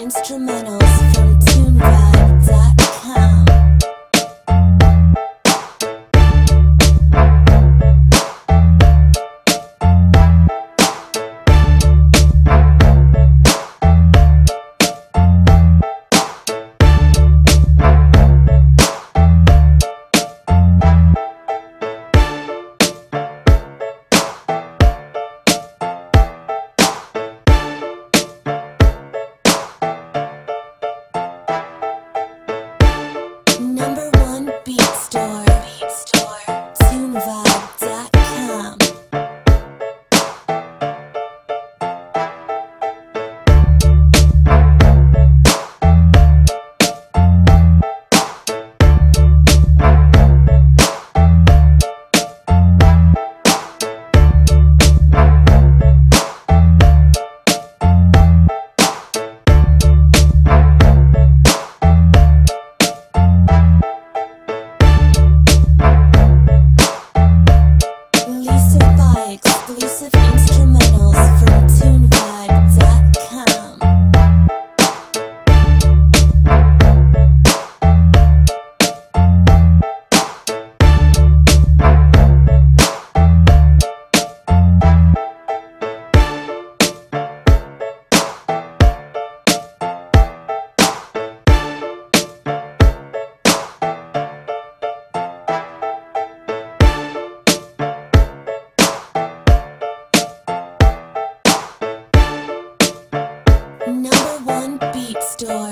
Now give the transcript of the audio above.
instrumental. door.